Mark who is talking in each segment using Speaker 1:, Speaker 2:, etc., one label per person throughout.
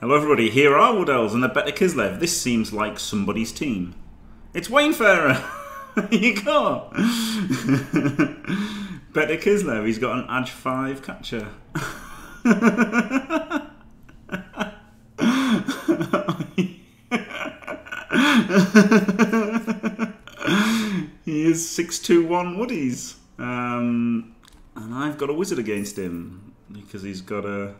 Speaker 1: Hello everybody, here are Woodels and the Better Kislev. This seems like somebody's team. It's Wayne Farrer! you go! Better Kislev, he's got an Edge 5 catcher. he is 621 Woodies. Um, and I've got a wizard against him because he's got a.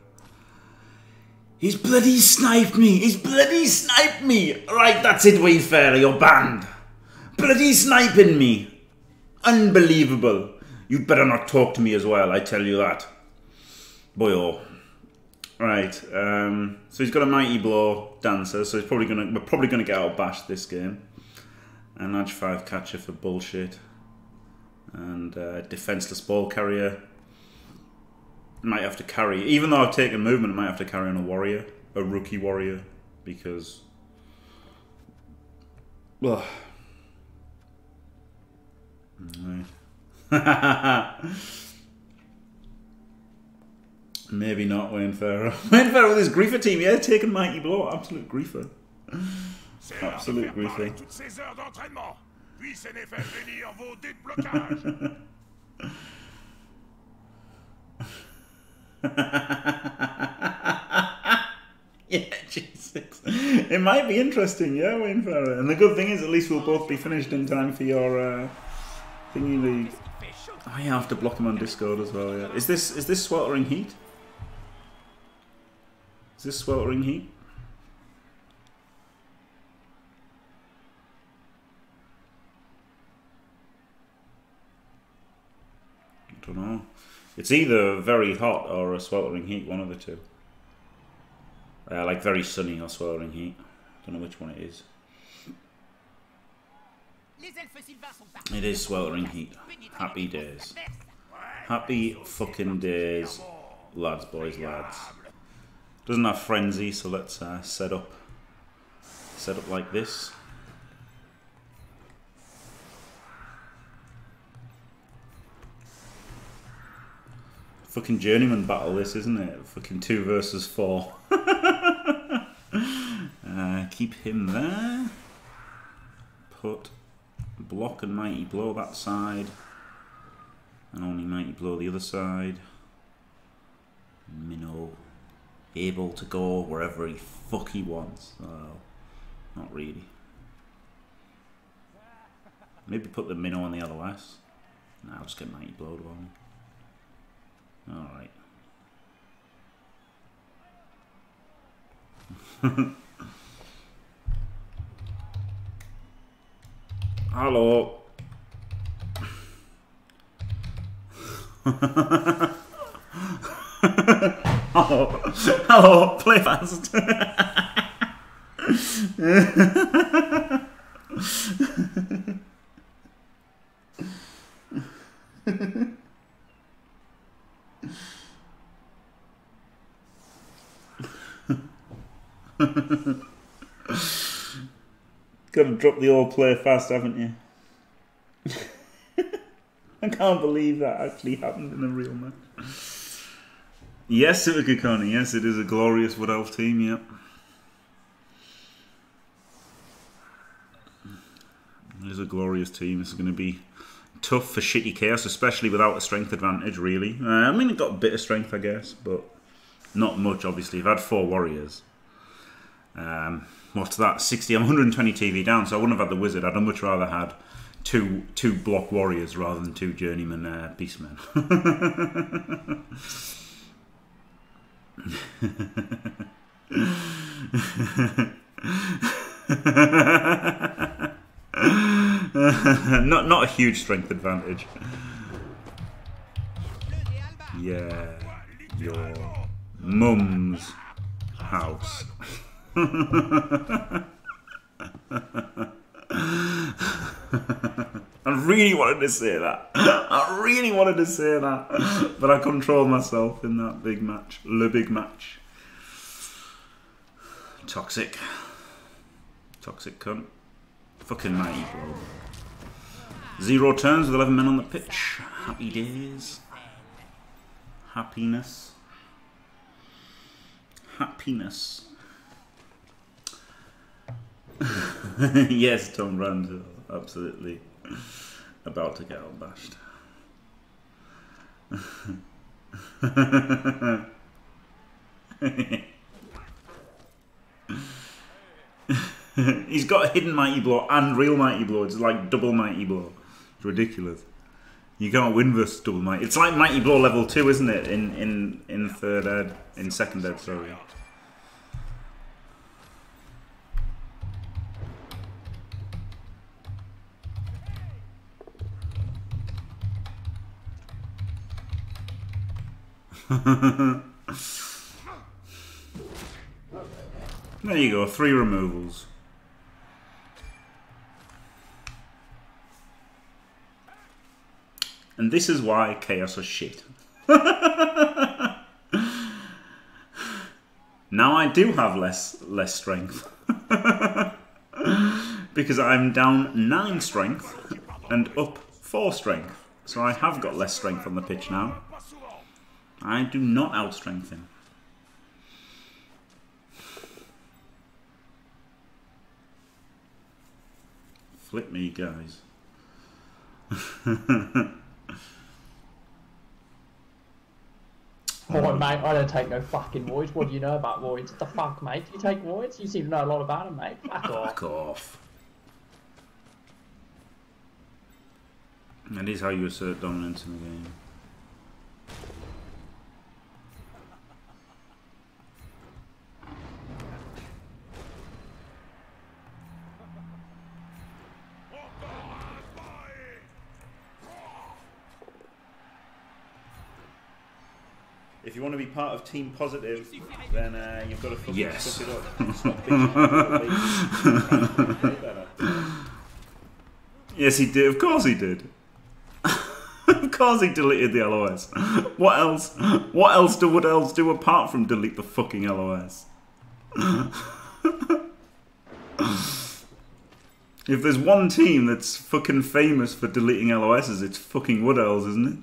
Speaker 1: He's bloody sniped me! He's bloody sniped me! Right, that's it, Wayfarer, you're banned! Bloody sniping me! Unbelievable! You'd better not talk to me as well, I tell you that. Boy, oh. Right, um, so he's got a mighty blow dancer, so he's probably gonna we're probably gonna get out bashed this game. An edge five catcher for bullshit. And uh, defenseless ball carrier. Might have to carry even though I've taken movement, I might have to carry on a warrior. A rookie warrior. Because well Maybe not Wayne Farrer. Wayne Farrer with his griefer team, yeah, taking mighty blow, absolute griefer. Absolute griefer. yeah, Jesus. It might be interesting, yeah, Wayne Farrer. And the good thing is, at least we'll both be finished in time for your uh, thingy league. Oh yeah, I have to block him on Discord as well. Yeah. Is this is this sweltering heat? Is this sweltering heat? I don't know. It's either very hot or a sweltering heat, one of the two. Uh, like very sunny or sweltering heat. Don't know which one it is. It is sweltering heat. Happy days. Happy fucking days, lads, boys, lads. Doesn't have frenzy, so let's uh, set up. Set up like this. Fucking journeyman battle, this isn't it? Fucking two versus four. uh, keep him there. Put block and mighty blow that side. And only mighty blow the other side. Mino able to go wherever he fuck he wants. Well, not really. Maybe put the mino on the LOS. Nah, I'll just get mighty blowed on. Alright. Hello. Hello. Hello. Play fast. Got to drop the old player fast, haven't you? I can't believe that actually happened in a real match. Yes, Civic Yes, it is a glorious Wood Elf team, yep. It is a glorious team. This is going to be tough for shitty chaos, especially without a strength advantage, really. Uh, I mean, it got a bit of strength, I guess, but not much, obviously. You've had four warriors. Um, what's that? 60, I'm 120 TV down, so I wouldn't have had the wizard. I'd have much rather had two two block warriors rather than two journeyman uh, beastmen. not not a huge strength advantage. Yeah, your mum's house. I really wanted to say that. I really wanted to say that. But I controlled myself in that big match. Le big match. Toxic. Toxic cunt. Fucking mighty, bro. Zero turns with 11 men on the pitch. Happy days. Happiness. Happiness. yes, Tom Randall, absolutely. About to get bashed. He's got hidden mighty blow and real mighty blow. It's like double mighty blow. It's ridiculous. You can't win versus double mighty. It's like mighty blow level two, isn't it? In in in third ed, in second ed, sorry. there you go, three removals. And this is why Chaos are shit. now I do have less less strength. because I'm down 9 strength and up 4 strength. So I have got less strength on the pitch now. I do not outstrength him. Flip me, guys.
Speaker 2: Oh, mate, I don't take no fucking voids. What do you know about voids? The fuck, mate? You take voids? You seem to know a lot about them, mate. Fuck off.
Speaker 1: Fuck off. That is how you assert dominance in the game. If you want to be part of Team Positive, then uh, you've got to fucking
Speaker 3: Yes.
Speaker 1: it up. Stop bitching about it. yes, he did. Of course he did. of course he deleted the LOS. What else? What else do Wood Elves do apart from delete the fucking LOS? if there's one team that's fucking famous for deleting LOSs, it's fucking Wood Elves, isn't it?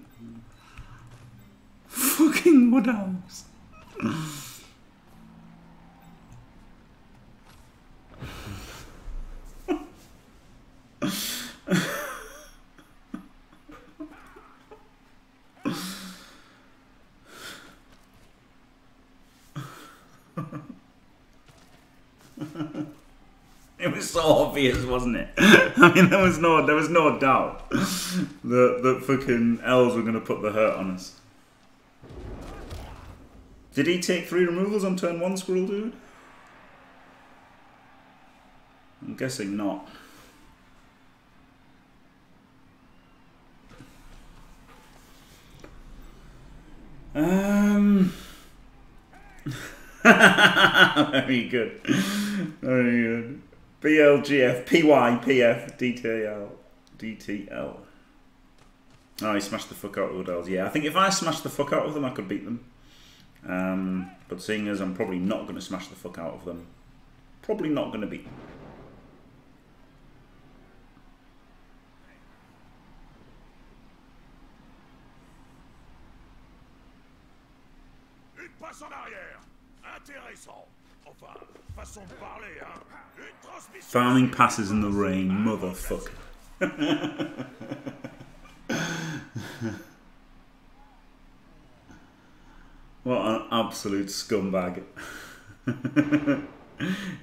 Speaker 1: It was so obvious, wasn't it? I mean, there was no, there was no doubt that that fucking elves were going to put the hurt on us. Did he take three removals on turn one, Squirrel Dude? I'm guessing not. Um. Very good. Very good. BLGF, DTL, DTL. Oh, he smashed the fuck out of Woodels. Yeah, I think if I smashed the fuck out of them, I could beat them. Um, but seeing as I'm probably not going to smash the fuck out of them, probably not going to be.
Speaker 4: Une passe en arrière. Intéressant. Enfin, façon de parler, hein. Une transmission.
Speaker 1: Farming passes in the rain, motherfucker. what an absolute scumbag.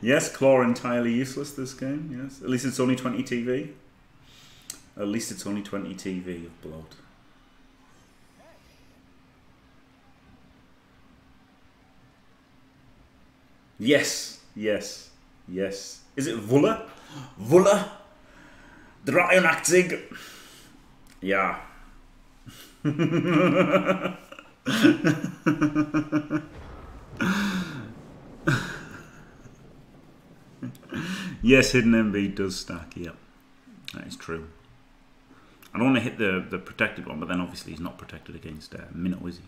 Speaker 1: yes, Claw entirely useless this game, yes. At least it's only 20 TV. At least it's only 20 TV of blood. Yes, yes, yes. Is it Vulla? Vulla? Drachenachtzig? Ja. yes, Hidden MB does stack, yep. That is true. I don't want to hit the, the protected one, but then obviously he's not protected against uh, Mino, is he?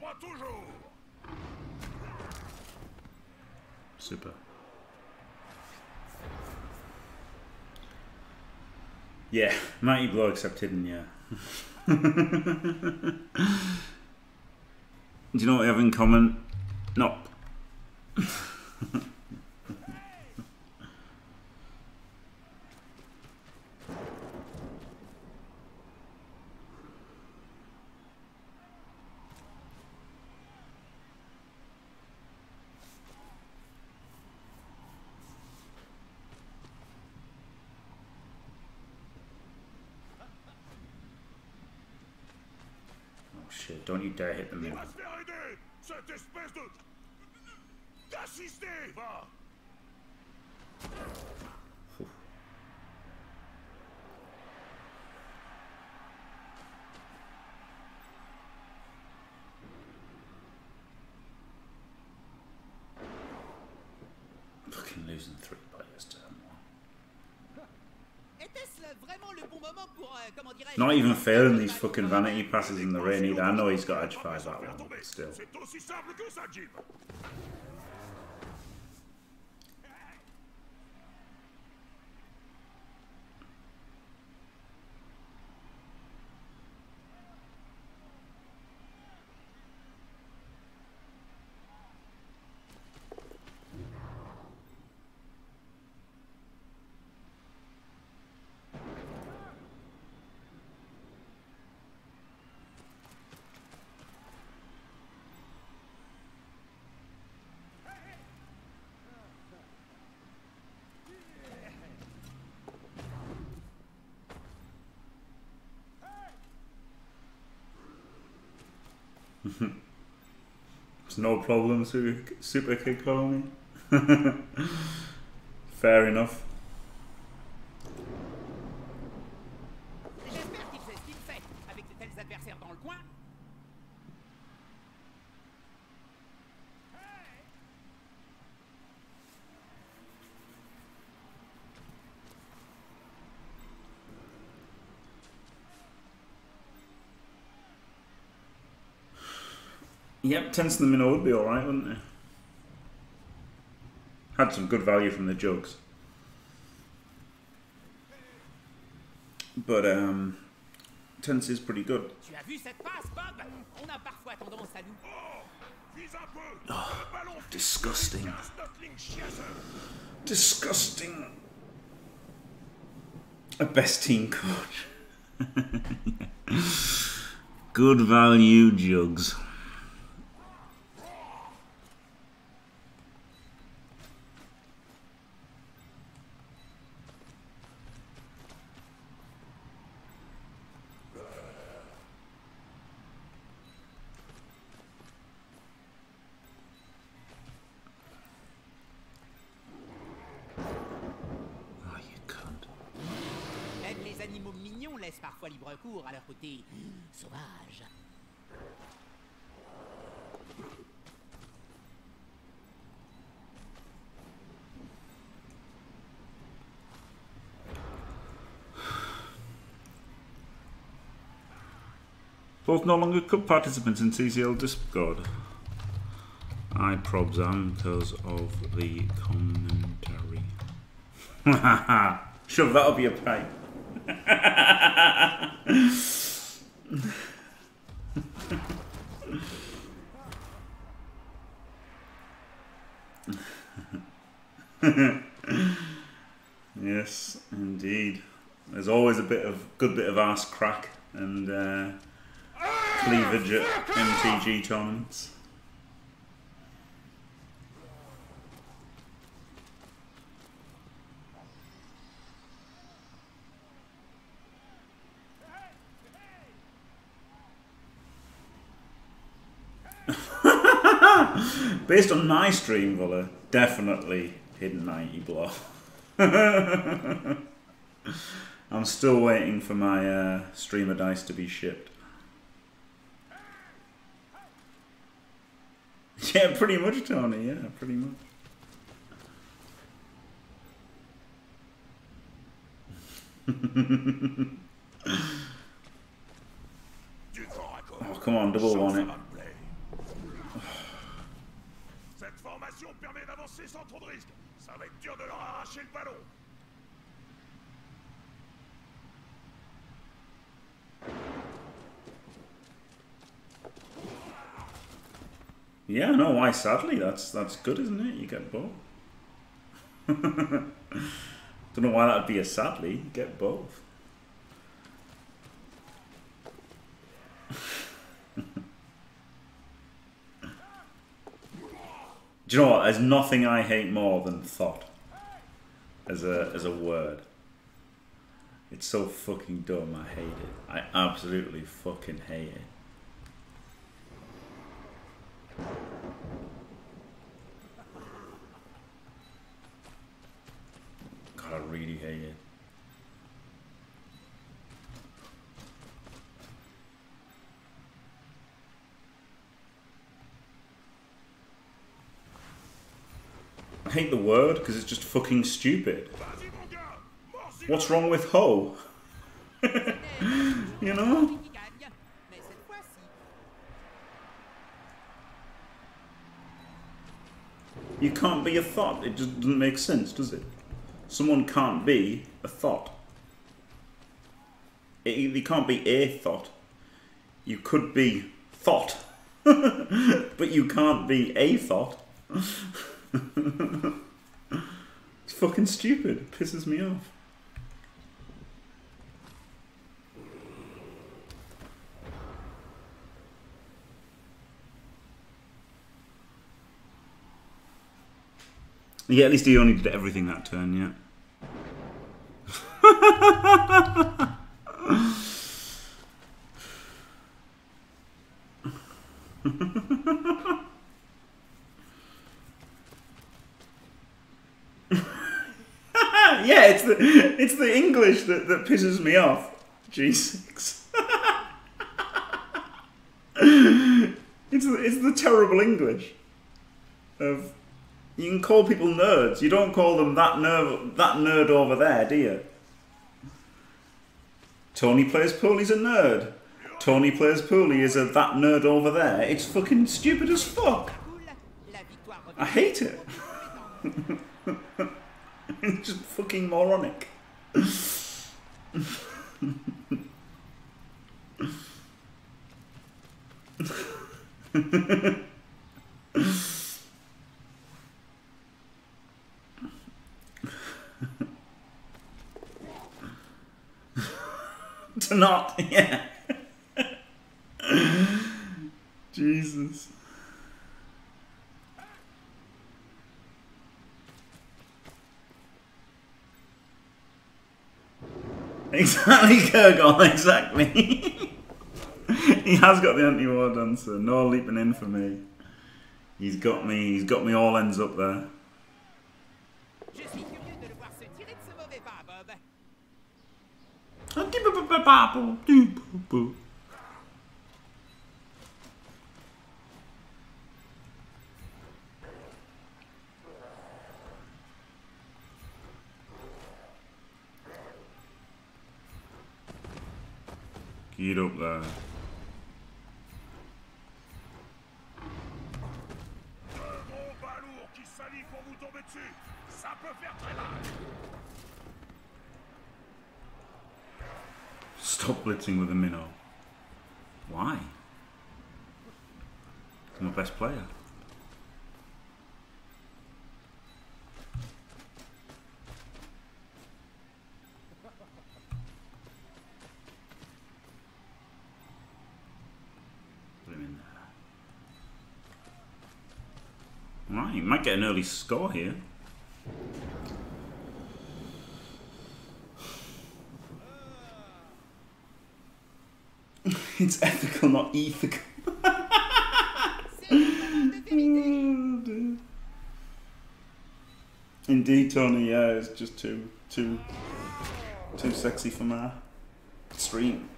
Speaker 4: Pas toujours.
Speaker 1: Super. Yeah, Mighty Blow accepted, yeah. Do you know what we have in common? Nope. Oh shit, don't you dare hit the
Speaker 4: Il
Speaker 1: middle.
Speaker 4: va se faire aider Cette espèce de... D'assister Va
Speaker 1: Fucking losing three players to them.
Speaker 3: Était-ce vraiment le bon moment pour, euh, comment dirais-je
Speaker 1: Not even failing these fucking vanity passes in the rain either. I know he's got edge 5 that one, but still. No problem, super, kick homie. Fair enough. Yep, tens in the mino would be alright, wouldn't it? Had some good value from the jugs. But um tense is pretty good.
Speaker 3: Tu as vu cette passe, Bob On a parfois tendance à nous...
Speaker 4: Oh Vise un peu Le ballon
Speaker 1: Disgusting.
Speaker 4: casse notre ligne chiasseuse
Speaker 1: Disgusting. A best team coach. Good value jugs. Oh, you cunt.
Speaker 3: Même les animaux mignons laissent parfois libre cours à leur côté sauvage.
Speaker 1: Both no longer participants in TCL Discord. I probs am because of the commentary. Shove that up your pipe. yes, indeed. There's always a bit of good bit of ass crack and uh, cleavage at MTG tournaments. Based on my stream, Villa, definitely hidden mighty blow. I'm still waiting for my uh, streamer dice to be shipped. Yeah, pretty much, Tony. Yeah, pretty much.
Speaker 4: Du corps à.
Speaker 1: Oh, come on, double
Speaker 4: ça
Speaker 1: it.
Speaker 4: va me plaire. Cette formation permet d'avancer sans trop de risques. Ça va être dur de leur arracher le ballon.
Speaker 1: Yeah, no, why sadly? That's that's good, isn't it? You get both. Don't know why that'd be a sadly. You get both. Do you know what? There's nothing I hate more than thought as a as a word. It's so fucking dumb. I hate it. I absolutely fucking hate it. God, I really hate it. I hate the word because it's just fucking stupid. What's wrong with ho? you know?
Speaker 3: Qui gagne. Mais cette fois-ci,
Speaker 1: You can't be a thought. It just doesn't make sense, does it? Someone can't be a thought. Eh, it, you can't be a thought. You could be thought, but you can't be a thought. it's fucking stupid. It pisses me off. Yeah, at least he only did everything that turn, yeah. yeah, it's the it's the English that, that pisses me off. G6. it's the, it's the terrible English of you can call people nerds. You don't call them that nerd that nerd over there, do you? Tony plays pool, he's a nerd. Tony plays pool, he is a that nerd over there. It's fucking stupid as fuck. I hate it. it's just fucking moronic. to not, yeah. Jesus. Exactly, Kurgon, exactly. he has got the anti-war dancer. No leaping in for me. He's got me. He's got me all ends up there. Get up there.
Speaker 4: Un gros balourd qui s'allie pour vous tomber dessus. Ça peut faire très mal.
Speaker 1: Stop blitzing with a mino. Why? He's my best player. There. Right, you might get an early score here. It's ethical, not ethical. Indeed, Tony. Yeah, it's just too, too, too sexy for my stream.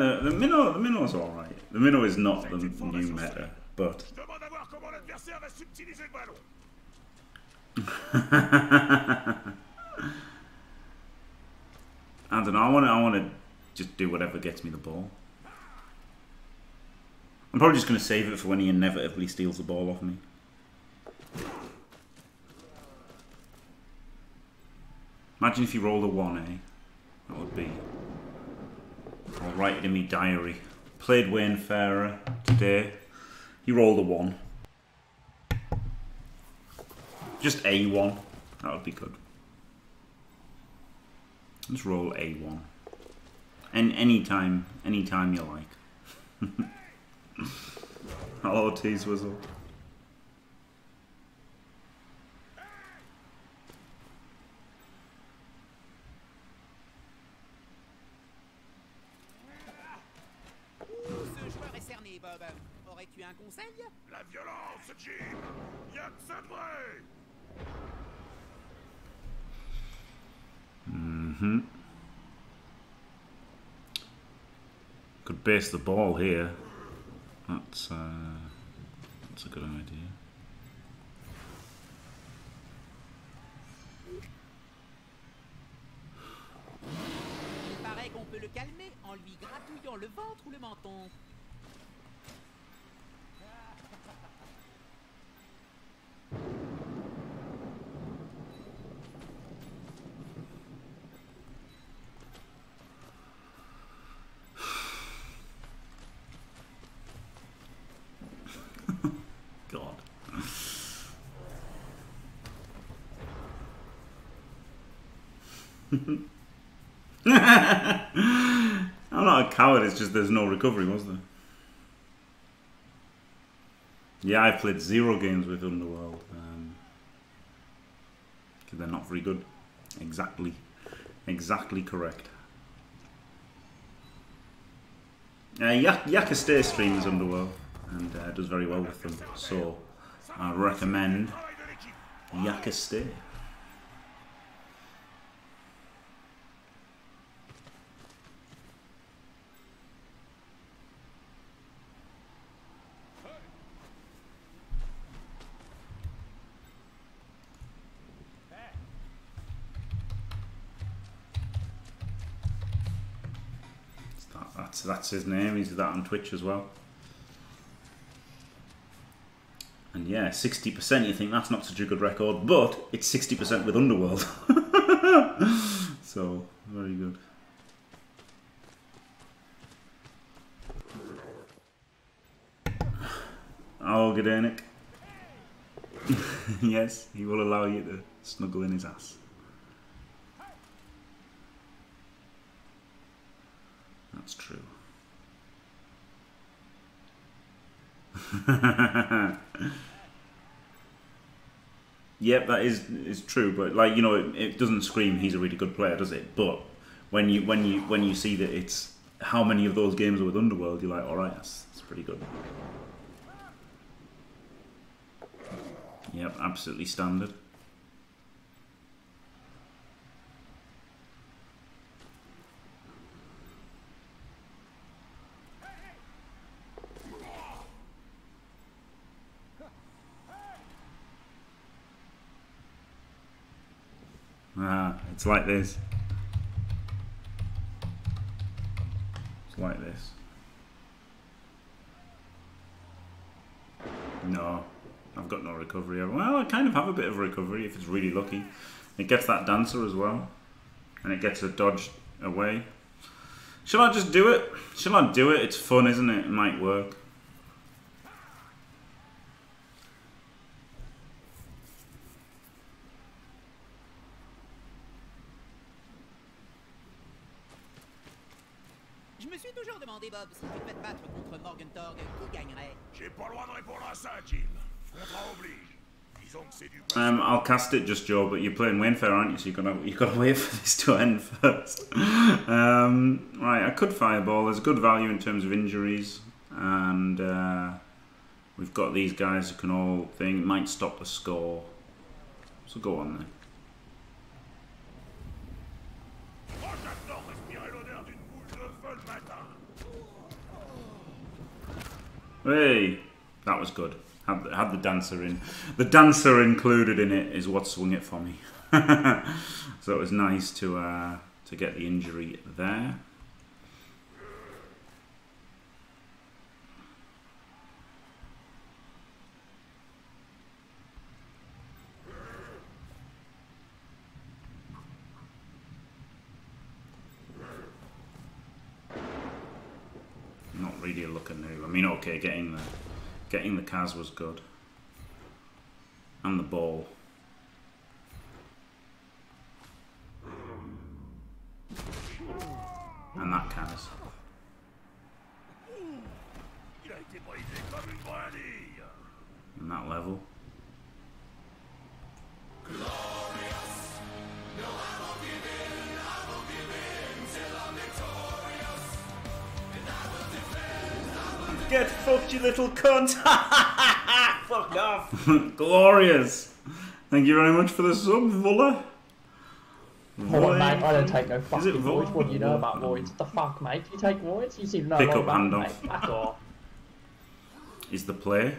Speaker 1: mino, the mino, the mino's all right. The mino is not the new meta, but
Speaker 4: Je demande à voir comment l'adversaire va subtiliser le ballon.
Speaker 1: I don't know. I want to. I want to just do whatever gets me the ball. I'm probably just going to save it for when he inevitably steals the ball off me. Imagine if you rolled a one, eh? That would be. I'll write it in my diary. Played Wayne Farrer today. He rolled a one. Just a one. That would be good. Let's roll a one. And anytime, anytime you like. Hello, Tease Whistle.
Speaker 3: Bob. Aurais-tu un conseil?
Speaker 4: La violence, Jim Y'a que ça de vrai
Speaker 1: Could base the ball here. That's uh, that's a good idea.
Speaker 3: Il paraît qu'on peut le calmer en lui gratouillant le ventre ou le menton.
Speaker 1: I'm not a coward, it's just there's no recovery, was there? Yeah, I've played zero games with Underworld. Um, they're not very good. Exactly. Exactly correct. Uh, Yak- Yakastay streams Underworld and uh, does very well with them. So I recommend
Speaker 4: Travail de
Speaker 1: his name. He's that on Twitch as well. And yeah, sixty percent. You think that's not such a good record, but it's sixty percent with Underworld. so very good. Oh, Gdanik. yes, he will allow you to snuggle in his ass. That's true. yep, that is is true. But like you know, it, it doesn't scream he's a really good player, does it? But when you when you when you see that it's how many of those games are with Underworld, you're like, all right, that's, that's pretty good. Yep, absolutely standard. Ah, it's like this. It's like this. No, I've got no recovery. Well, I kind of have a bit of recovery if it's really lucky. It gets that dancer as well, and it gets a dodge away. Shall I just do it? Shall I do it? It's fun, isn't it? It might work.
Speaker 3: Je me suis toujours demandé, Bob, si tu devais te battre contre Morg 'N' Thorg, qui gagnerait
Speaker 4: J'ai pas le droit de répondre à ça, Jim. Contrat oblige. Disons que c'est du...
Speaker 1: Um, I'll cast it just Joe, but you're playing Waynefair, aren't you? So you gotta you gotta wait for this to end first. um, right, I could fireball. There's good value in terms of injuries, and uh, we've got these guys who can all thing. It might stop the score. So go on then. Hey, that was good. Had the, had the dancer in. The dancer included in it is what swung it for me. so it was nice to uh, to get the injury there. Really a new. I mean, okay, getting the getting the cas was good, and the ball. Little cunt! Fuck off! Glorious! Thank you very much for the sub, Vulla.
Speaker 2: Hold mate. I don't take no fucking
Speaker 1: Vol-
Speaker 2: voids. What do you know about voids? The fuck, mate? You take voids? You seem to know
Speaker 1: Pick up,
Speaker 2: about
Speaker 1: hand off.
Speaker 2: Fuck off.
Speaker 1: Is the play.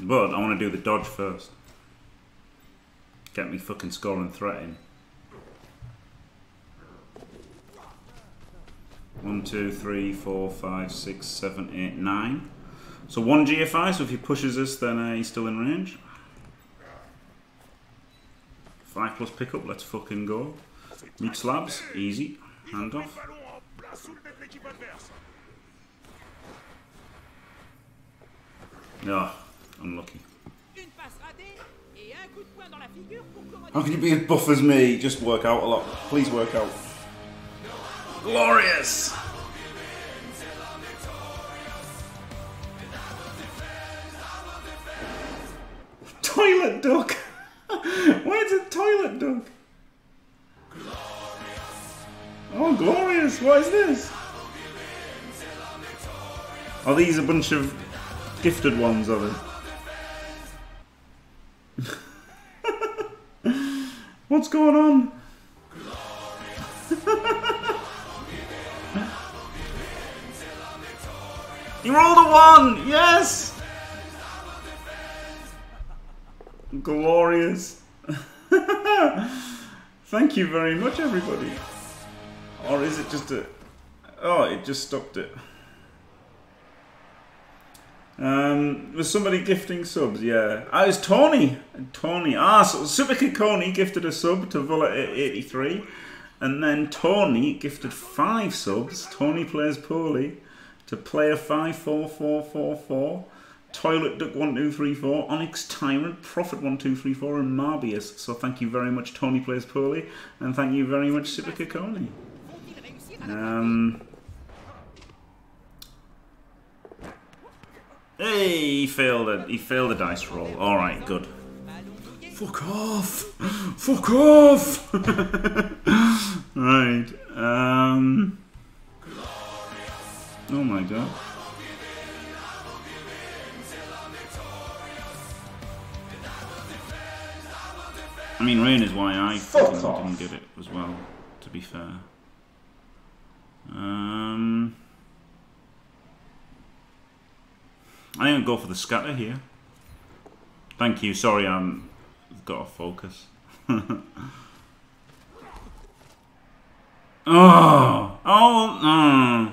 Speaker 1: But I want to do the dodge first. Get me fucking scoring threat in. One, two, three, four, five, six, seven, eight, nine. So one GFI, so if he pushes us, then uh, he's still in range. Five plus pickup, let's fucking go. Meat slabs, easy. Hand off. Ah, unlucky. How can you be as buff as me? Just work out a lot. Please work out. Glorious! Toilet duck! Where's a toilet duck? Oh, glorious! What is this? Oh, are these a bunch of gifted ones, are they? What's going on? you rolled a one! Yes! Glorious. Thank you very much, everybody. Or is it just a. Oh, it just stopped it. Um, was somebody gifting subs? Yeah. Ah, it was Tony. Tony. Ah, so Super Kikoni gifted a sub to Villa 83. And then Tony gifted five subs. Tony plays poorly to player 54444. Toilet Duck 1234, Onyx Tyrant, Prophet 1234, and Marbius. So thank you very much, Tony Plays Poorly, and thank you very much, Super
Speaker 3: la
Speaker 1: Um, hey, he failed a he failed a dice roll. All right, good. Fuck off! Fuck off! right. Um. Oh my god. I mean, rain is why I
Speaker 2: Fuck
Speaker 1: fucking
Speaker 2: off.
Speaker 1: didn't get it as well. To be fair. Um. I think I'll go for the scatter here. Thank you. Sorry, I'm I've got off focus. oh, oh, no.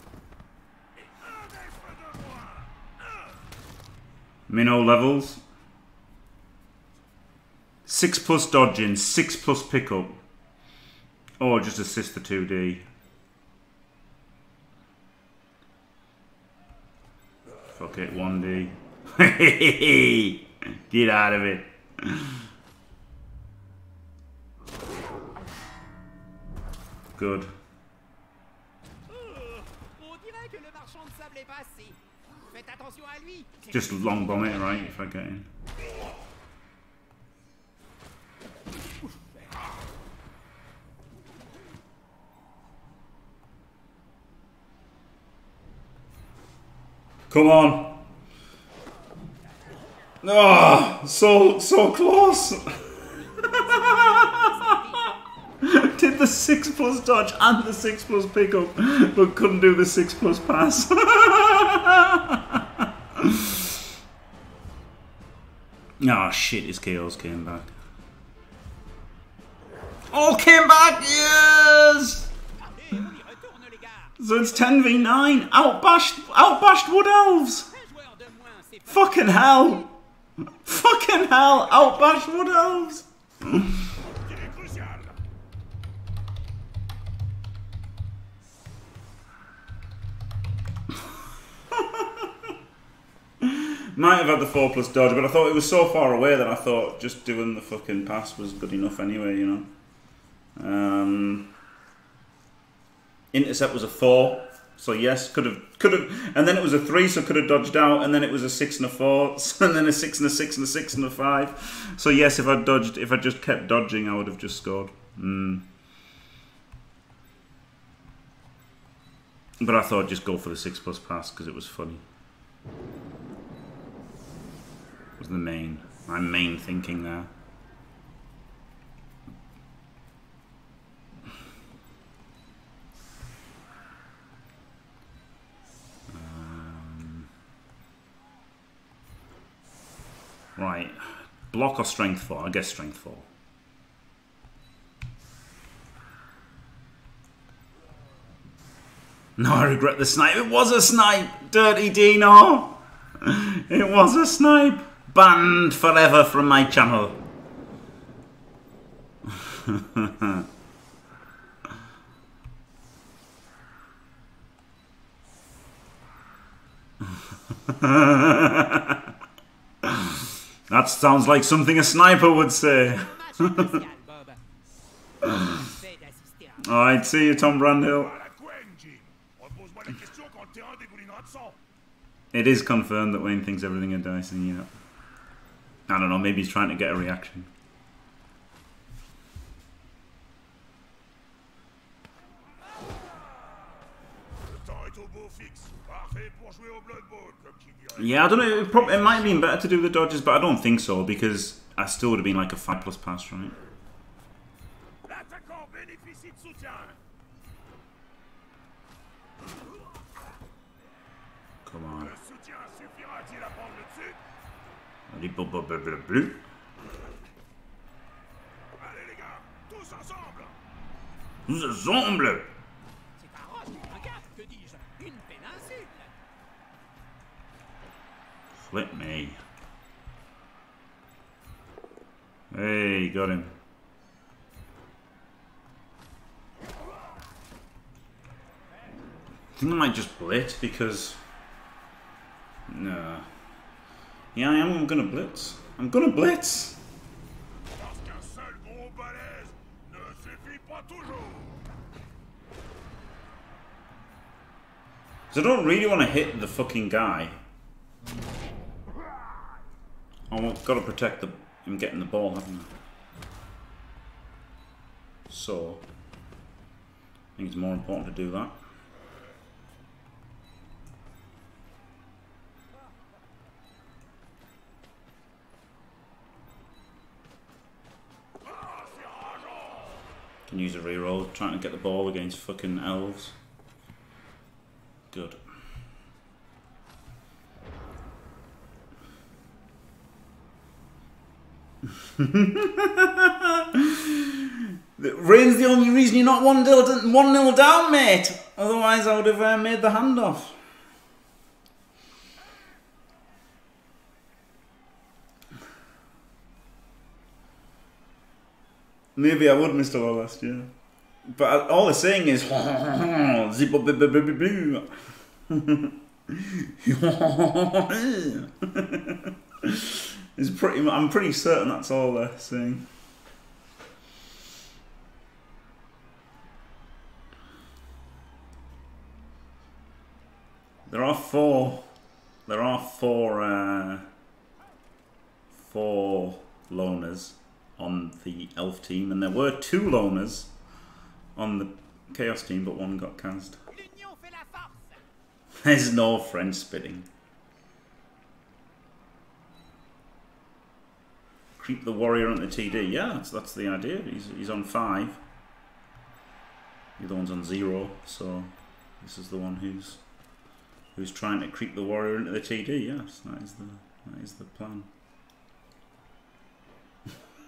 Speaker 1: Mino levels. Six plus dodging, six plus pickup. Or just assist the 2D. Fuck it, 1D. Get out of it. good.
Speaker 3: Oh, on dirait que le marchand de sable est passé. Faites attention à lui. C'est
Speaker 1: Just long bomb it, right, if I get in. Come on. Oh, so so close. Did the six plus dodge and the six plus pickup, but couldn't do the six plus pass. Oh shit, his chaos came back. Oh, came back! Yes! So it's 10v9. Outbashed, outbashed Wood Elves! Fucking hell! Fucking hell! Outbashed Wood Elves! Might have had the 4 plus dodge, but I thought it was so far away that I thought just doing the fucking pass was good enough anyway, you know. Um, intercept was a 4, so yes, could have, could have, and then it was a 3, so could have dodged out, and then it was a 6 and a 4, and then a 6 and a 6 and a 6 and a 5. So yes, if I dodged, if I just kept dodging, I would have just scored. Mm. But I thought I'd just go for the 6 plus pass because it was funny. Was the main my main thinking there. Um, right, block or strength four? I guess strength four. No, I regret the snipe. It was a snipe, dirty Dino. It was a snipe. Banned forever from my channel. that sounds like something a sniper would say. Alright, see you, Tom Brandhill. It is confirmed that Wayne thinks everything is dicing, yeah. I don't know, maybe he's trying to get a reaction. Yeah, I don't know. It, prob- it might have been better to do the dodges, but I don't think so because I still would have been like a five plus pass, right?
Speaker 4: L'attaquant bénéficie de soutien.
Speaker 1: Come on.
Speaker 4: Le soutien suffira-t-il à prendre le dessus
Speaker 1: Blah.
Speaker 4: Allez les gars, tous ensemble
Speaker 1: Nous ensemble.
Speaker 3: C'est un roc, un cap, que dis-je Une péninsule
Speaker 1: Flip me. Hey, got him. I think I might just blitz because. No. Yeah, I am. I'm gonna blitz. I'm gonna blitz. 'Cause I don't really want to hit the fucking guy. I've got to protect the, him getting the ball, haven't I? So, I think it's more important to do that. Can use a reroll, trying to get the ball against fucking elves. Good. Rain's the only reason you're not 1 nil, one nil down, mate. Otherwise, I would have uh, made the handoff. Maybe I would, Mr. Wallace, yeah. But all the saying is. it's pretty. I'm pretty certain that's all they're saying. There are four. There are four. Uh, four loners on the elf team, and there were two loners on the chaos team, but one got cast. There's no French spitting. Creep the warrior on the TD. Yeah, that's, that's the idea. He's, he's on five. The other one's on zero, so this is the one who's who's trying to creep the warrior into the TD. Yes, that is the that is the plan.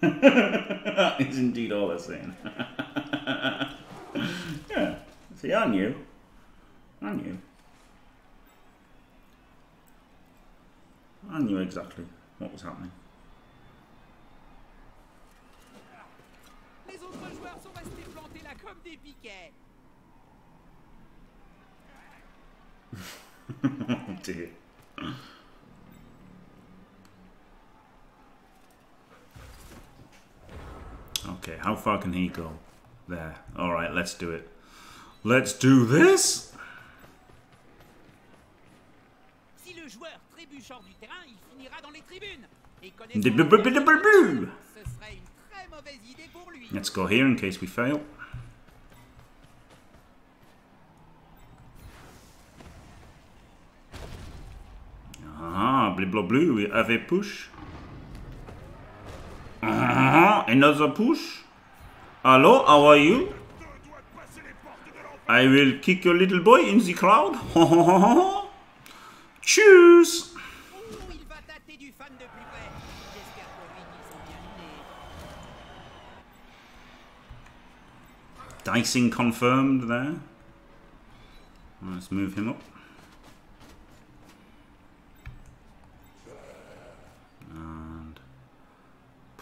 Speaker 1: that is indeed all they're saying. yeah. See, I knew. I knew. I knew exactly what was happening.
Speaker 3: Les autres joueurs sont restés plantés là comme des piquets.
Speaker 1: oh dear. Okay, how far can he go? There. Alright, let's do it. Let's do this! Let's go here in case we fail. Ah, blue, we have a push. Ah, another push. Hello, how are you? I will kick your little boy in the crowd.
Speaker 3: Nés.
Speaker 1: Dicing confirmed there. Let's move him up.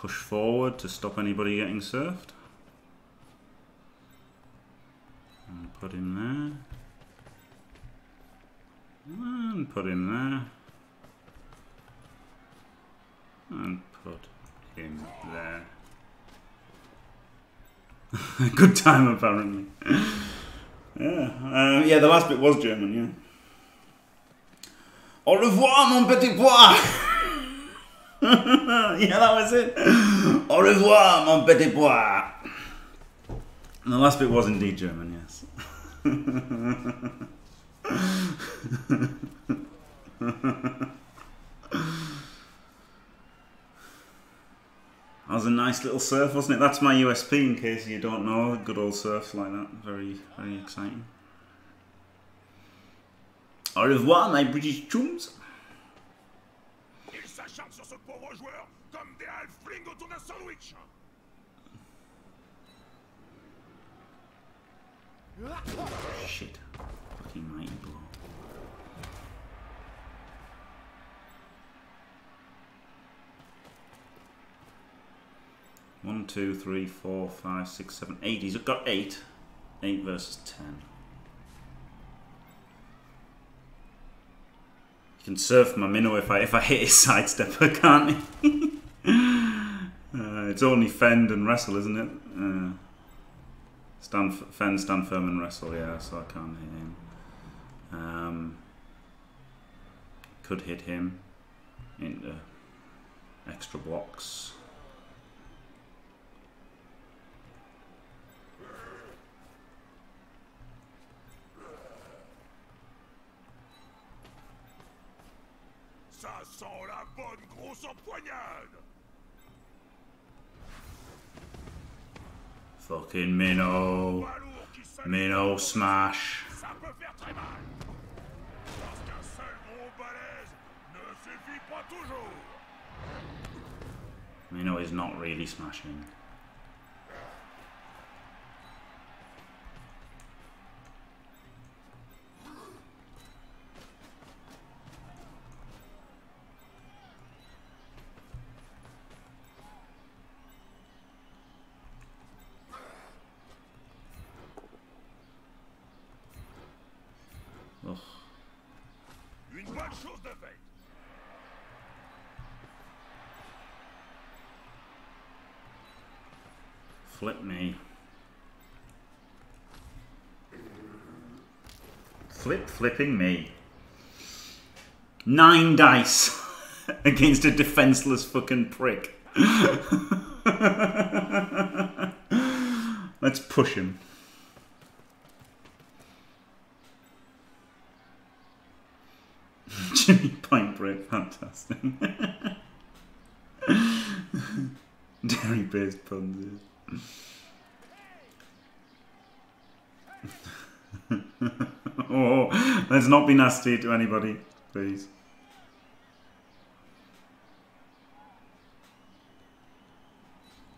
Speaker 1: Push forward to stop anybody getting surfed. And put him there. And put him there. And put him there. Good time, apparently. yeah, um, yeah. The last bit was German. Yeah. Au revoir, mon petit pois. yeah, that was it. Au revoir, mon petit pois. And the last bit was indeed German. Yes. That was a nice little surf, wasn't it? That's my USP in case you don't know. Good old surfs like that. Very, very exciting. Au revoir, my British chums.
Speaker 4: Ils s'acharnent sur ce pauvre joueur comme des halflings autour d'un sandwich.
Speaker 1: Shit. Fucking mighty blow. One, two, three, four, five, six, seven, eight. He's got eight. Eight versus ten. Can surf my mino if I if I hit his sidestepper, can't he? uh, it's only fend and wrestle, isn't it? Uh, stand fend, stand firm, and wrestle. Yeah, so I can't hit him. Um, could hit him into extra blocks.
Speaker 4: Sent la bonne grosse empoignade.
Speaker 1: Fucking mino.
Speaker 4: Pas lourd qui s'allume
Speaker 1: Mino smash.
Speaker 4: Ça peut faire très mal. Parce qu'un seul gros balèze ne suffit pas toujours.
Speaker 1: Mino is not really smashing. Flipping me. Nine dice against a defenseless fucking prick. Let's push him. Jimmy Pint Break, fantastic. Dairy based puns. oh, let's not be nasty to anybody, please.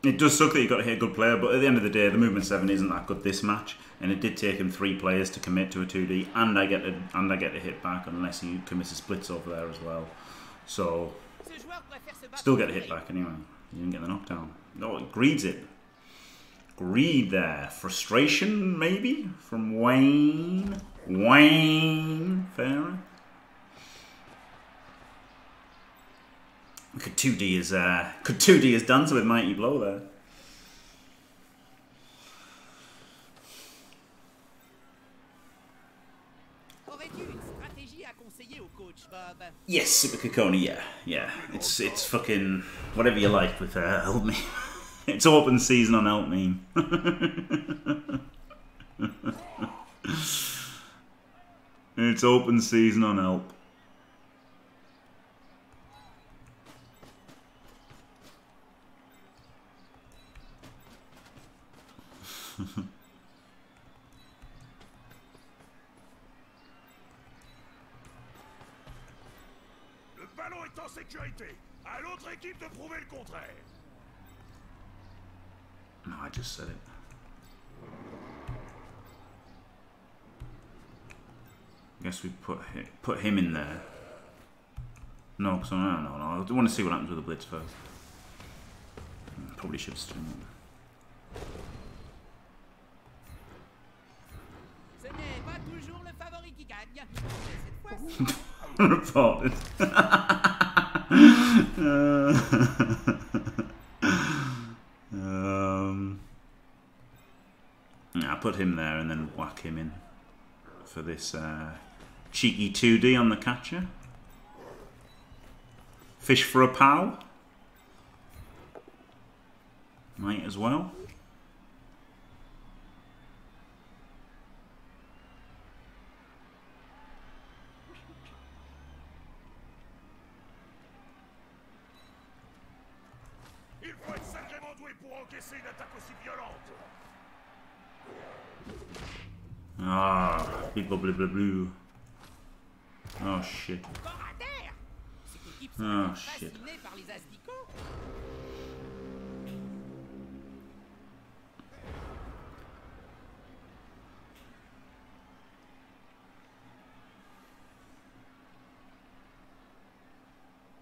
Speaker 1: It does suck that you've got to hit a good player, but at the end of the day, the movement seven isn't that good this match, and it did take him three players to commit to a two D, and I get the and I get to hit back unless he commits a splits over there as well. So
Speaker 3: Ce joueur préfère se battre
Speaker 1: still get the hit back anyway. You didn't get the knockdown. No, it greeds it. Greed there. Frustration, maybe? From Wayne. Wayne. Fair. 2D is uh could 2D is dance with Mighty Blow there. Yes, Super Kikoni, yeah. Yeah. It's it's fucking whatever you like with uh, Help Me. it's open season on Me. it's open season on Help.
Speaker 4: Le ballon est en sécurité. À l'autre équipe de prouver le contraire.
Speaker 1: No, I just said it. I Guess we put him, put him in there. No, because no, no, no. I want to see what happens with the blitz first. Mm, probably should stream it.
Speaker 3: Ce n'est pas toujours le favori qui gagne. Mais cette fois-ci,
Speaker 1: reported. um, yeah, I put him there and then whack him in for this uh, cheeky 2D on the catcher. Fish for a pow. Might as well.
Speaker 4: Il faut être sacrément doué pour encaisser une attaque aussi violente.
Speaker 1: Ah, big blah blah blue. Oh shit.
Speaker 3: serait
Speaker 1: shit.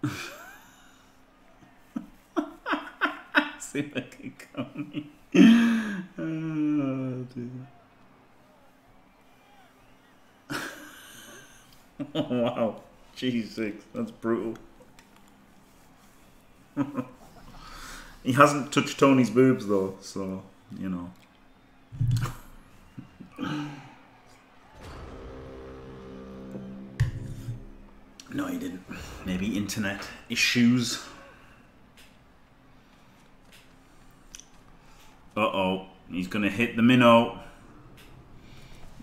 Speaker 1: oh. wow. G6, that's brutal. he hasn't touched Tony's boobs though, so you know. No, he didn't. Maybe internet issues. Uh oh, he's gonna hit the mino.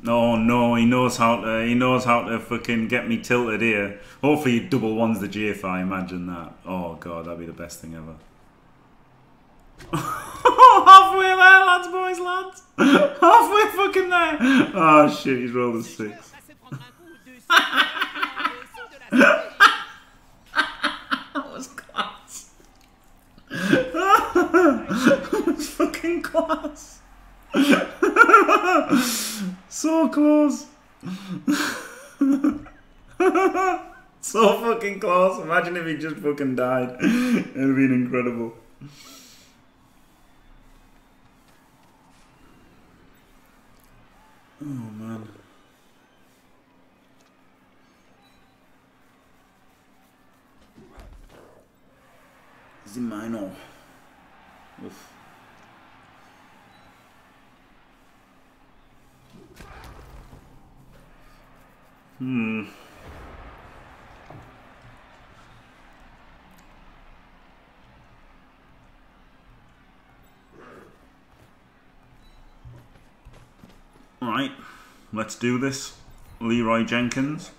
Speaker 1: No, no, he knows how to. He knows how to fucking get me tilted here. Hopefully, he double ones the GFI. Imagine that. Oh god, that'd be the best thing ever. Halfway there, lads, boys, lads. Halfway fucking there. Oh shit, he's rolled a six.
Speaker 3: va se prendre un coup dessus en dessous de la stratégie.
Speaker 1: That was class. that was fucking class. So close. so fucking close. Imagine if he just fucking died. It'd been incredible. Oh man. Is it mine or? Oof. Hmm. Alright, let's do this. Leeroy Jenkins.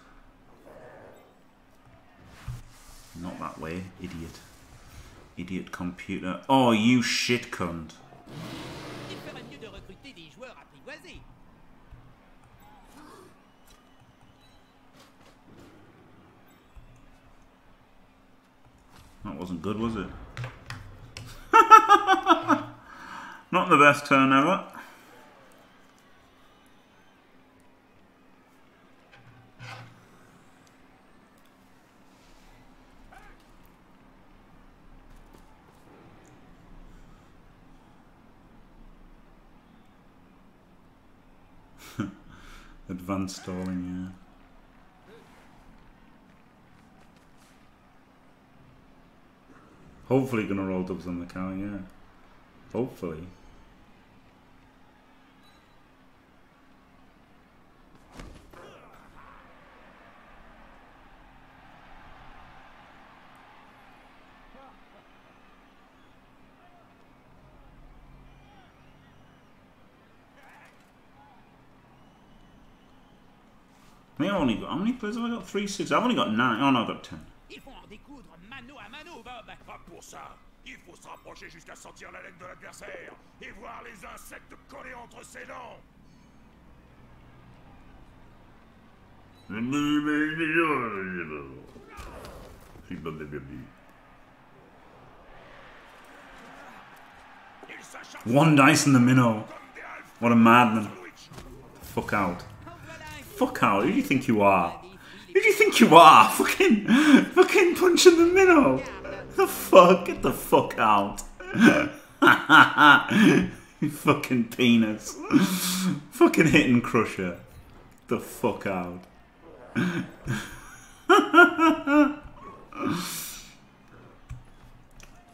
Speaker 1: Not that way, idiot. Idiot computer. Oh, you shit cunt. That wasn't good, was it? Not the best turn ever. Advanced stalling, yeah. Hopefully gonna roll dubs on the cow, yeah. Hopefully. I've only got, how many players have I got? Three, six. I've only got nine. Oh no, I've got ten.
Speaker 3: Il faut en découdre mano à mano, Bob.
Speaker 4: Pas pour ça. Il faut se rapprocher jusqu'à sentir la laine de l'adversaire et voir les insectes collés entre ses dents.
Speaker 1: One dice in the minnow. What a madman. Fuck out. Fuck out. Who do you think you are? You are? Fucking, fucking punching the mino. The fuck? Get the fuck out. you fucking penis. fucking hitting crusher. The fuck out.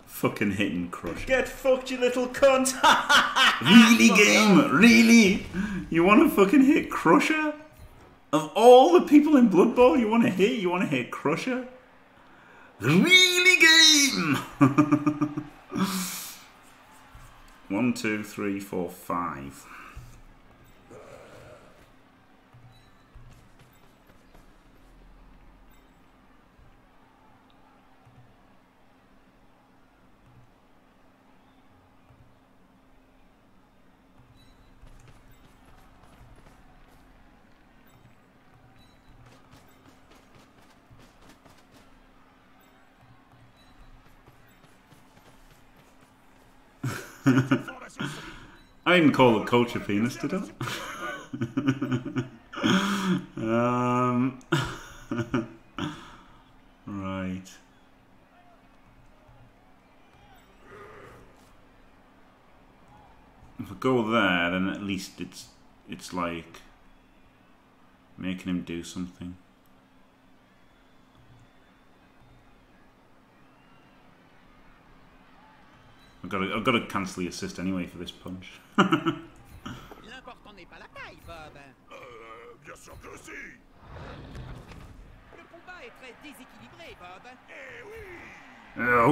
Speaker 1: fucking hitting crusher. Get fucked, you little cunt. really, game? Really? You want to fucking hit crusher? Of all the people in Blood Bowl you want to hit, you want to hit Crusher? Really game! One, two, three, four, five. I didn't call the a penis, did I? um, right. If I go there, then at least it's it's like making him do something. I've got to, I've got to cancel the assist anyway for this punch.
Speaker 3: L'important n'est pas la taille, Bob.
Speaker 4: Euh, bien sûr que si.
Speaker 3: Le combat est très déséquilibré, Bob.
Speaker 4: Eh oui.
Speaker 1: Ah!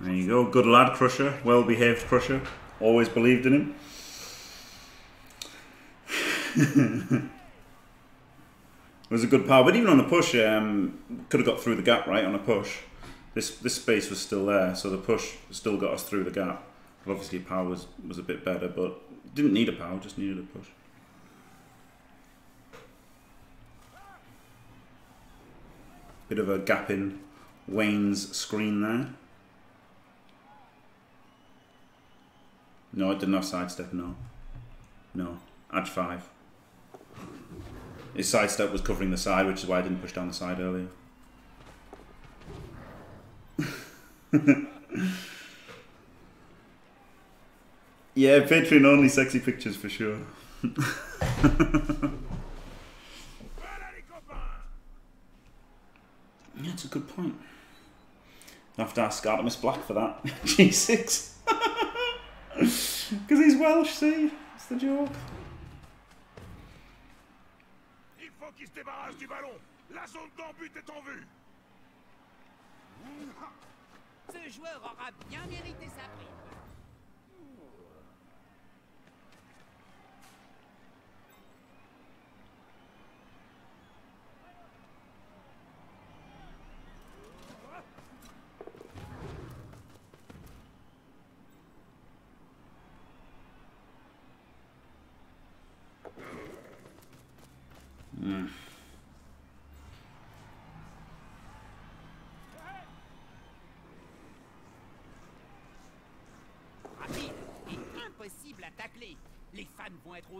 Speaker 1: There you go, good lad, Crusher. Well behaved Crusher. Always believed in him. it was a good power, but even on the push, um, could have got through the gap right on a push. This this space was still there, so the push still got us through the gap. Obviously, power was was a bit better, but didn't need a power, just needed a push. Bit of a gap in Wayne's screen there. No, it didn't have sidestep, no. No. Edge 5. His sidestep was covering the side, which is why I didn't push down the side earlier. yeah, Patreon only sexy pictures for sure. Yeah, it's a good point. I have to ask Artemis Black for that. G6. Because he's Welsh, see? That's the joke.
Speaker 4: Du ballon. La zone est en vue.
Speaker 3: Ce joueur aura bien mérité sa prime.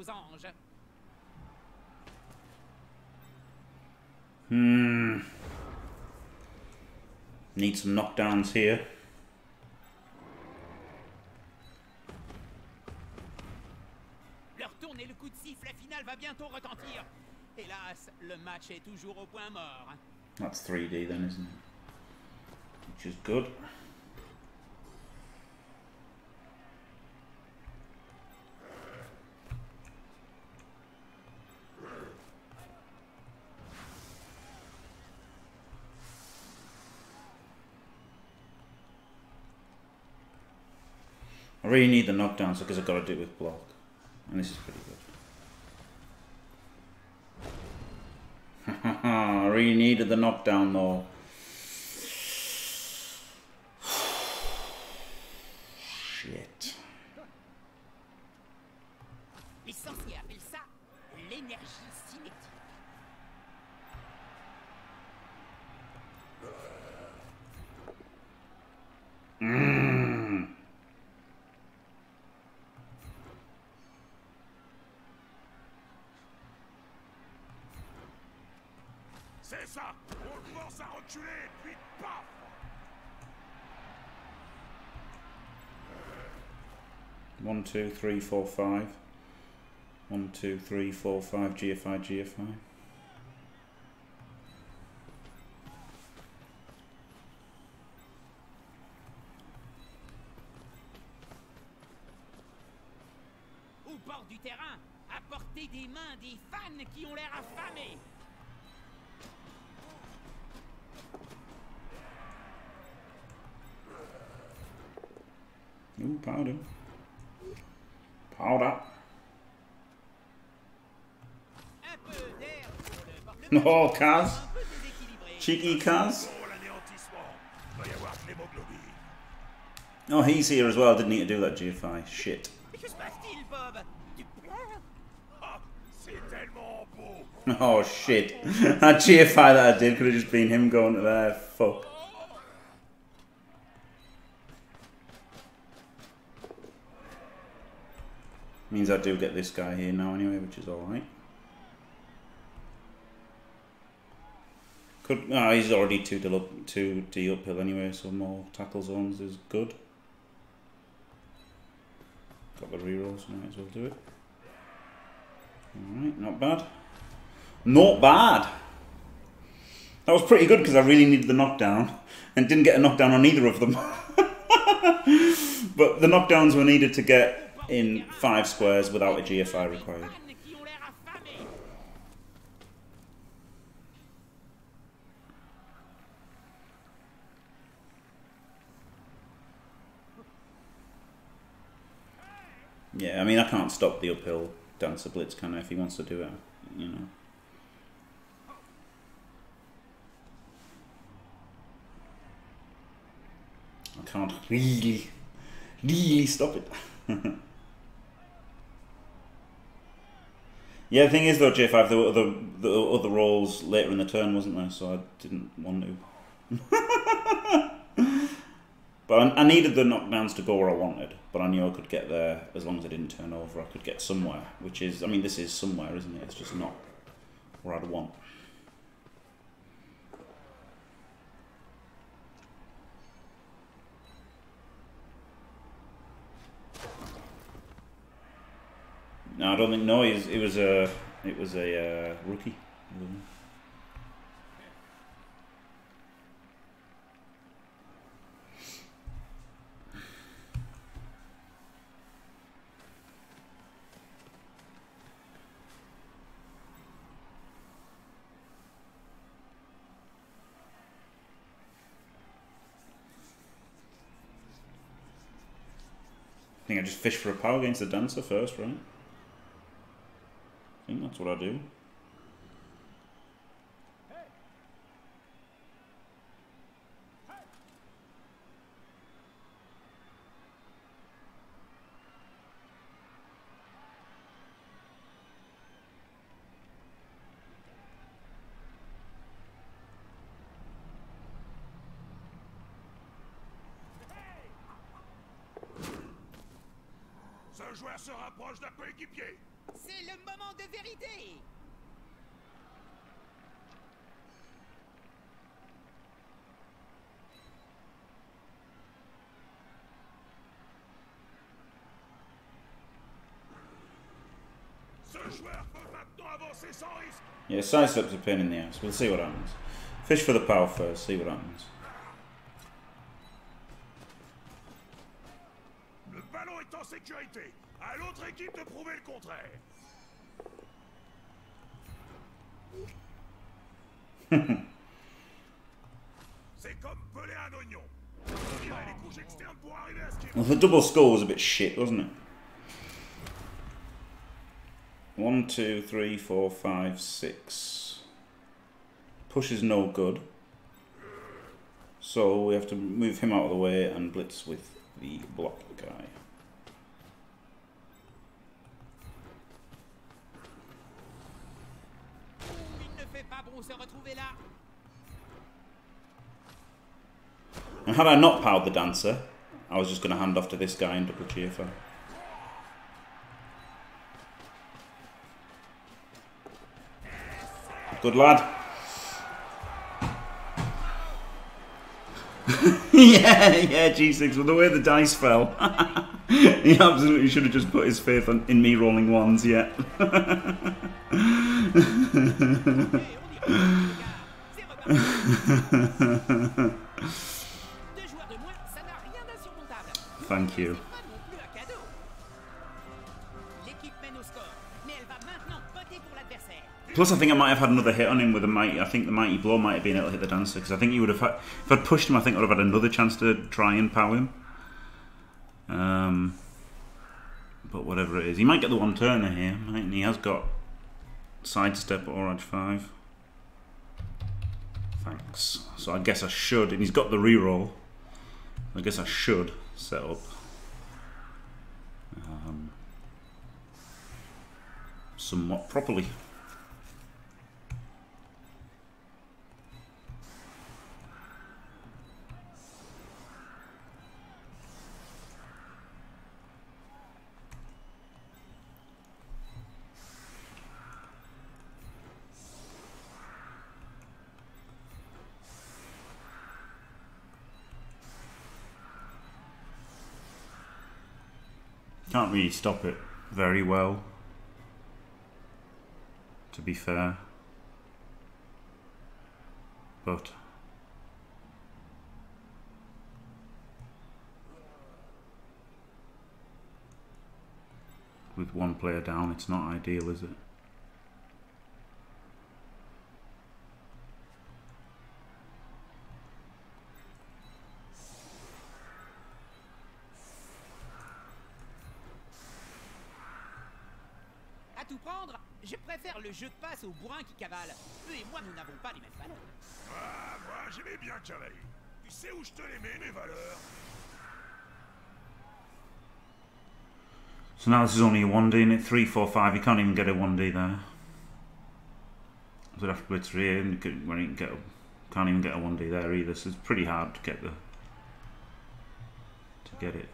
Speaker 3: Aux anges.
Speaker 1: Hmm. Need some knockdowns here.
Speaker 3: Leur tourne et le coup de sifflet final va bientôt retentir. Hélas, le match est toujours au point mort.
Speaker 1: That's 3D then, isn't it? Which is good. Really need the knockdowns because I've got to do it with block. And this is pretty good. I really needed the knockdown though. Shit.
Speaker 3: Les sorciers appellent ça l'énergie cinétique.
Speaker 4: C'est ça On le force à reculer, puis paf
Speaker 1: One, two, three, four, five. One, two, three, four, five. GFI, GFI.
Speaker 3: Au bord du terrain, à portée des mains des fans qui ont l'air affamés.
Speaker 1: Ooh, powder. Powder.
Speaker 3: Un peu d'air pour le bord. Le
Speaker 1: Oh,
Speaker 3: cas.
Speaker 1: Cheeky
Speaker 4: cas.
Speaker 1: Oh, he's here as well. Didn't need to do that GFI. Shit. Oh shit. that GFI that I did could have just been him going to there. Fuck. Means I do get this guy here now anyway, which is alright. Could ah, he's already two D up two D uphill anyway, so more tackle zones is good. Got the rerolls, might as well do it. Alright, not bad. Not bad. That was pretty good because I really needed the knockdown and didn't get a knockdown on either of them. but the knockdowns were needed to get in five squares without a GFI required.
Speaker 3: Fans qui ont l'air affamés.
Speaker 1: Yeah, I mean, I can't stop the uphill dancer blitz, can I? If he wants to do it, you know. I can't really, really stop it. yeah, the thing is though, J5, there were other, the other rolls later in the turn, wasn't there? So I didn't want to. But I, I needed the knockdowns to go where I wanted, but I knew I could get there as long as I didn't turn over. I could get somewhere, which is, I mean, this is somewhere, isn't it? It's just not where I'd want. No, I don't think. No, it was, a, it was a uh, rookie. Think I just fish for a power against the dancer first, right? I think that's what I do.
Speaker 4: Se rapproche d'un coéquipier.
Speaker 3: C'est le moment de vérité
Speaker 4: Ce joueur peut maintenant avancer sans risque.
Speaker 1: Yeah, sidestep's a pain in the ass. We'll see what happens. Fish for the power first, see what happens.
Speaker 4: Le ballon est en sécurité. À l'autre équipe de prouver le contraire. C'est comme peler un oignon. On dirait les couches externes pour arriver à ce qu'il
Speaker 1: Well, the double score was a bit shit, wasn't it? One, two, three, four, five, six. Push is no good. So we have to move him out of the way and blitz with the block guy. And had I not powered the dancer, I was just going to hand off to this guy in double GFI. Good lad. yeah, yeah, G6. Well, the way the dice fell, he absolutely should have just put his faith in me rolling ones. Yeah. pour you.
Speaker 3: Plus,
Speaker 1: I think I might have had another hit on him with a mighty. I think the mighty blow might have been able to hit the dancer because I think he would have had. If I'd pushed him, I think I would have had another chance to try and power him. Um, but whatever it is, he might get the one turner here. Might, he has got sidestep or edge five. Thanks. So I guess I should, and he's got the reroll. I guess I should set up. Um, somewhat properly. Can't really stop it very well. To be fair. But with one player down, it's not ideal, is it?
Speaker 3: Je préfère le jeu de passe au bourrin qui cavale. Eux et moi, nous n'avons pas les mêmes valeurs.
Speaker 4: Ah, moi j'aimais bien cavaler. Tu sais où je te les mets, mes valeurs
Speaker 1: So now this is only a 1D and it 3, 4, 5. You can't even get a 1D there. So after blitz here, and you can- when you can get a, can't even get a 1D there either. So it's pretty hard to get the to get it.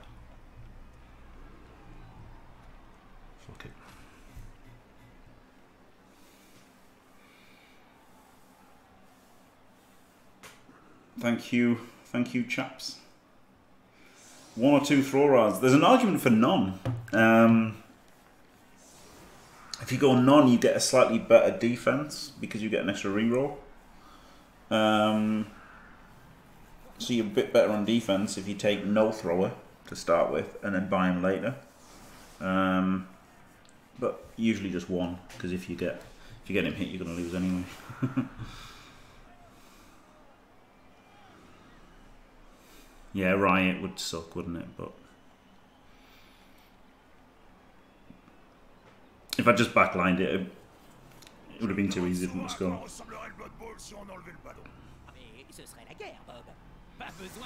Speaker 1: Thank you, thank you, chaps. One or two throw. There's an argument for none. Um, if you go none, you get a slightly better defense because you get an extra reroll. Um, so you're a bit better on defense if you take no thrower to start with and then buy him later. Um, but usually just one because if you get if you get him hit, you're going to lose anyway. yeah, riot would suck, wouldn't it? But if I just backlined it, it would have been too easy for me to score.
Speaker 3: Ah.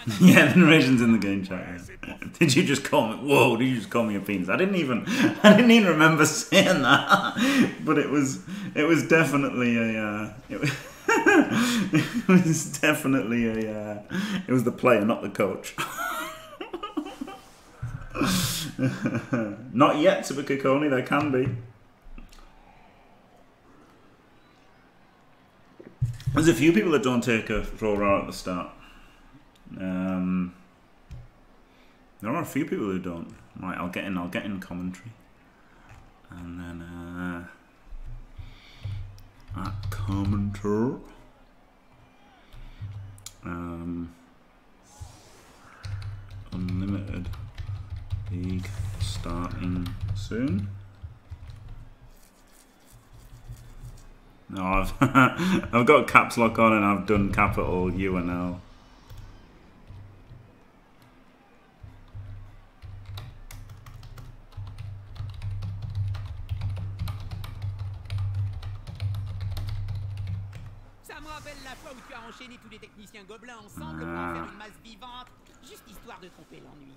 Speaker 1: Yeah, the narration's in the game chat. yeah. Did you just call me? Whoa! Did you just call me a penis? I didn't even. I didn't even remember saying that. But it was. It was definitely a. Uh, it, was, it was definitely a. Uh, it was the player, not the coach. Not yet, Subakakoni, there can be. There's a few people that don't take a throw out at the start. Um, there are a few people who don't. Right, I'll get in. I'll get in commentary, and then uh, at commenter. Um, unlimited league starting soon. No, I've I've got caps lock on and I've done capital UNL.
Speaker 3: Ça me rappelle la fois où tu as enchaîné tous les techniciens gobelins ensemble pour en faire une masse vivante, juste histoire de tromper l'ennui.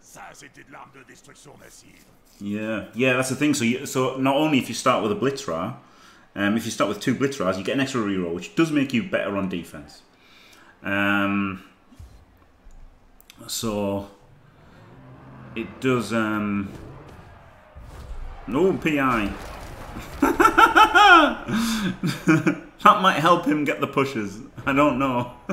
Speaker 4: Ça, c'était de l'arme de destruction massive.
Speaker 1: Yeah, yeah, that's the thing. So, you, so not only if you start with a Blitzer, um, if you start with two Blitzers, you get an extra reroll, which does make you better on defense. Um, so it does. Um, no PI. that might help him get the pushes. I don't know.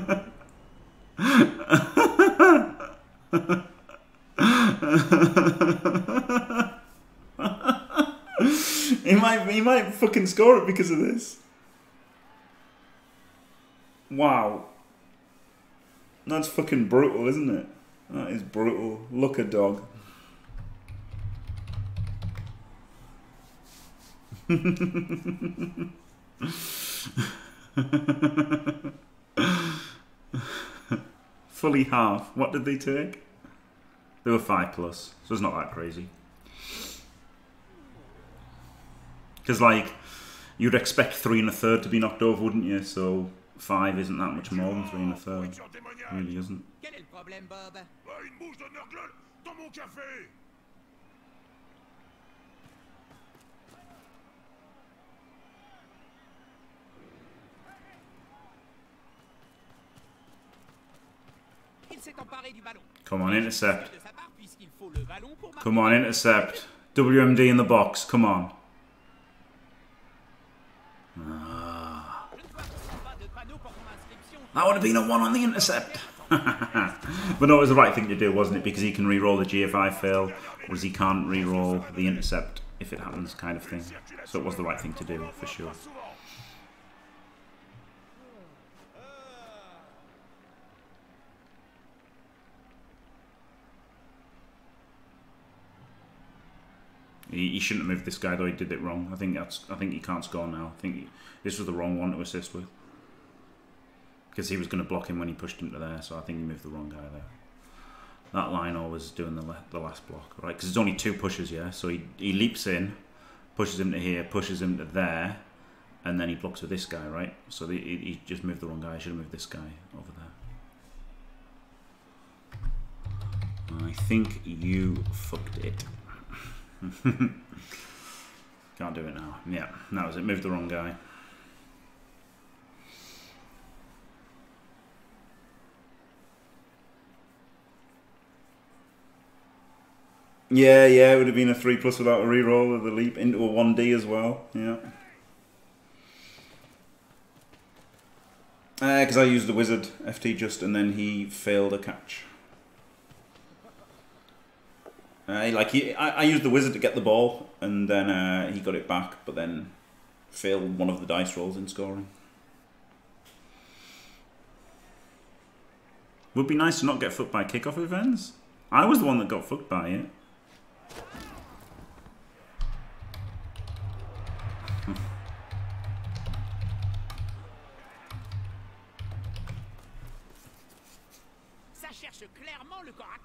Speaker 1: he might he might fucking score it because of this. Wow. That's fucking brutal, isn't it? That is brutal. Look a dog. Fully half. What did they take? They were five plus, so it's not that crazy. Because like you'd expect three and a third to be knocked over, wouldn't you? So five isn't that much more than three and a third.
Speaker 4: Pourriture démoniaque.
Speaker 1: Really isn't.
Speaker 3: Quel est le problème, Bob
Speaker 4: Ah, une mouche de Nurgle dans mon café
Speaker 3: Il s'est emparé du ballon.
Speaker 1: Come on, intercept.
Speaker 3: De sa part, puisqu'il faut le ballon pour marquer.
Speaker 1: Come on, intercept. WMD in the box. Come on.
Speaker 3: Je ne vois pourtant pas de panneau pour ton inscription.
Speaker 1: That would have been a one on the intercept. but no, it was the right thing to do, wasn't it? Because he can re-roll the GFI fail, whereas he can't re-roll the intercept if it happens, kind of thing. So it was the right thing to do, for sure. He, he shouldn't have moved this guy though. He did it wrong. I think that's. I think he can't score now. I think he, this was the wrong one to assist with because he was going to block him when he pushed him to there. So I think he moved the wrong guy there. That line always doing the the last block, right? Because there's only two pushes, yeah. So he he leaps in, pushes him to here, pushes him to there, and then he blocks with this guy, right? So the, he, he just moved the wrong guy. He should have moved this guy over there. I think you fucked it. Can't do it now. Yeah, that was it. Moved the wrong guy. Yeah, yeah, it would have been a 3 plus without a reroll of the leap into a 1D as well. Yeah. Uh, because I used the wizard FT just and then he failed a catch. Uh, like he, I, I used the wizard to get the ball, and then uh, he got it back, but then failed one of the dice rolls in scoring. Would be nice to not get fucked by kickoff events. I was the one that got fucked by it.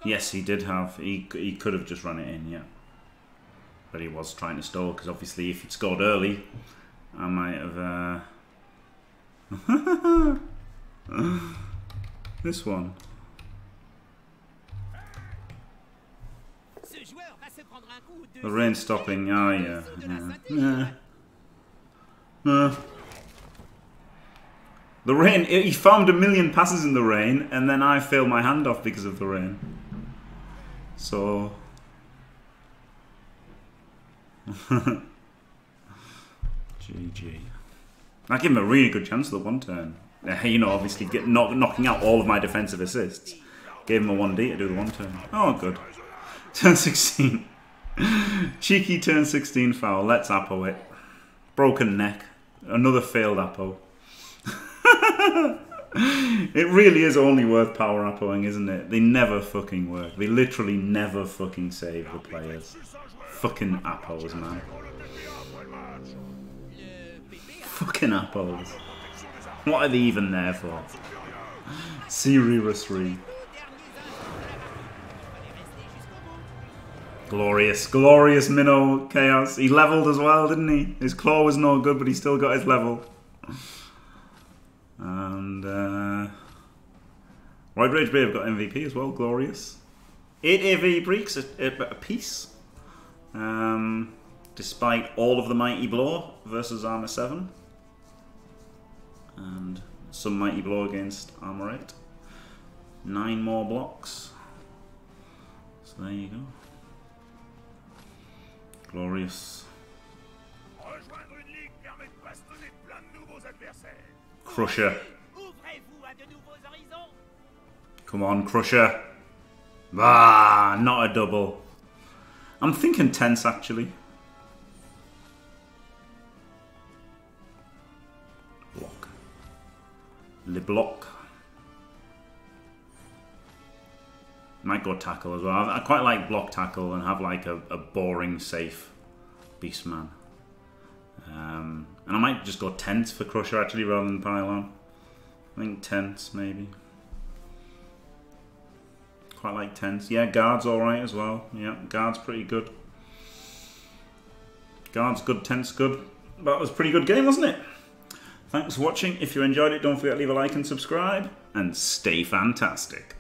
Speaker 1: Yes, he did have. He he could have just run it in, yeah. But he was trying to stall because obviously, if he'd scored early, I might have. Uh... this one. The rain stopping. Oh yeah.
Speaker 3: la
Speaker 1: yeah. yeah. The rain. He farmed a million passes in the rain, and then I failed my handoff because of the rain. So GG. I give him a really good chance the one turn. You know, obviously get knock, knocking out all of my defensive assists. Gave him a 1D to do the one turn. Oh, good. Turn 16. Cheeky turn 16 foul. Let's Apo it. Broken neck. Another failed Apo. it really is only worth power Apoing, isn't it? They never fucking work. They literally never fucking save the players. Fucking Apos, man. Fucking Apos. What are they even there for? Serious Re. Glorious, glorious Mino Chaos. He leveled as well, didn't he? His claw was no good, but he still got his level. And uh, Wide Rage Brave got MVP as well, glorious. 8 AV breaks a, a, a piece. Um, despite all of the Mighty Blow versus Armor 7. And some Mighty Blow against Armor 8. Nine more blocks. So there you go. Glorious. Crusher.
Speaker 3: Ouvrez-vous à de nouveaux horizons.
Speaker 1: Come on, Crusher. Ah, not a double. I'm thinking tense actually. Block. Le block. Might go tackle as well. I I quite like block tackle and have like a, a boring, safe Beastman. Um, and I might just go tense for Crusher actually rather than pylon. I think tense maybe. Quite like tense. Yeah, guard's alright as well. Yeah, guard's pretty good. Guard's good, tense good. That was a pretty good game, wasn't it? Thanks for watching. If you enjoyed it, don't forget to leave a like and subscribe. And stay fantastic.